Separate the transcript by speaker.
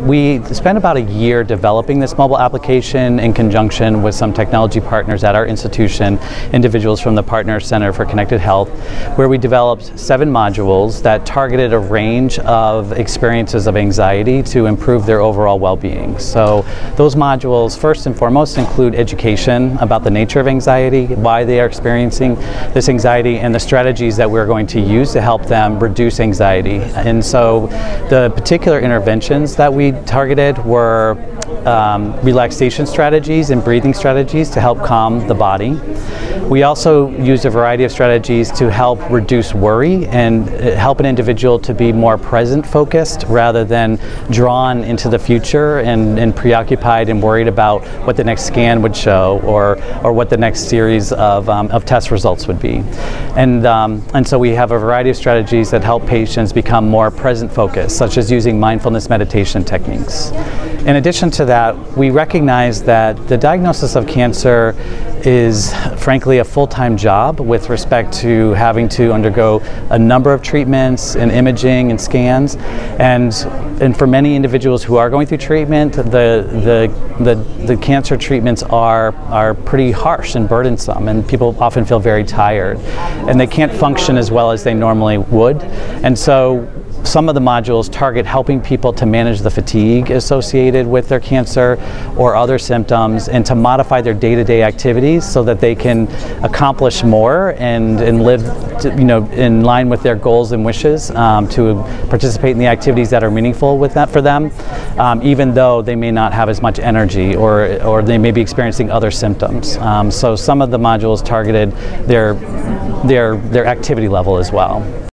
Speaker 1: we spent about a year developing this mobile application in conjunction with some technology partners at our institution, individuals from the Partner Center for Connected Health, where we developed seven modules that targeted a range of experiences of anxiety to improve their overall well-being. So those modules first and foremost include education about the nature of anxiety, why they are experiencing this anxiety, and the strategies that we're going to use to help them reduce anxiety. And so the particular interventions that we targeted were um, relaxation strategies and breathing strategies to help calm the body. We also use a variety of strategies to help reduce worry and uh, help an individual to be more present focused rather than drawn into the future and, and preoccupied and worried about what the next scan would show or, or what the next series of, um, of test results would be. And, um, and so we have a variety of strategies that help patients become more present focused, such as using mindfulness meditation techniques. In addition to that, we recognize that the diagnosis of cancer is frankly a full-time job with respect to having to undergo a number of treatments and imaging and scans. And and for many individuals who are going through treatment the the the, the cancer treatments are are pretty harsh and burdensome and people often feel very tired. And they can't function as well as they normally would. And so some of the modules target helping people to manage the fatigue associated with their cancer or other symptoms and to modify their day-to-day activities so that they can accomplish more and, and live to, you know, in line with their goals and wishes um, to participate in the activities that are meaningful with that for them, um, even though they may not have as much energy or, or they may be experiencing other symptoms. Um, so some of the modules targeted their, their, their activity level as well.